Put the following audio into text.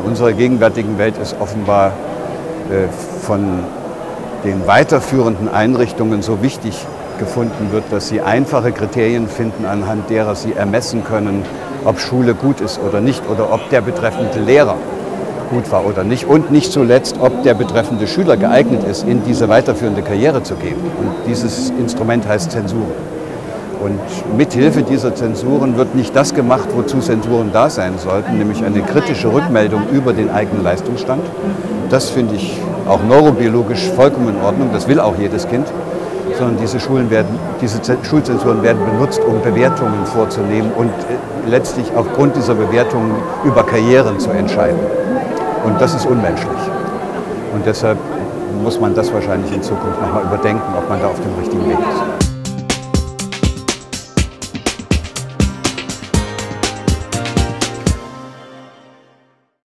unserer gegenwärtigen Welt ist offenbar äh, von den weiterführenden Einrichtungen so wichtig gefunden wird, dass sie einfache Kriterien finden, anhand derer sie ermessen können, ob Schule gut ist oder nicht oder ob der betreffende Lehrer gut war oder nicht und nicht zuletzt, ob der betreffende Schüler geeignet ist, in diese weiterführende Karriere zu gehen. Und dieses Instrument heißt Zensur. Und mithilfe dieser Zensuren wird nicht das gemacht, wozu Zensuren da sein sollten, nämlich eine kritische Rückmeldung über den eigenen Leistungsstand. Das finde ich auch neurobiologisch vollkommen in Ordnung, das will auch jedes Kind. Sondern diese, Schulen werden, diese Schulzensuren werden benutzt, um Bewertungen vorzunehmen und äh, letztlich aufgrund dieser Bewertungen über Karrieren zu entscheiden. Und das ist unmenschlich. Und deshalb muss man das wahrscheinlich in Zukunft nochmal überdenken, ob man da auf dem richtigen Weg ist.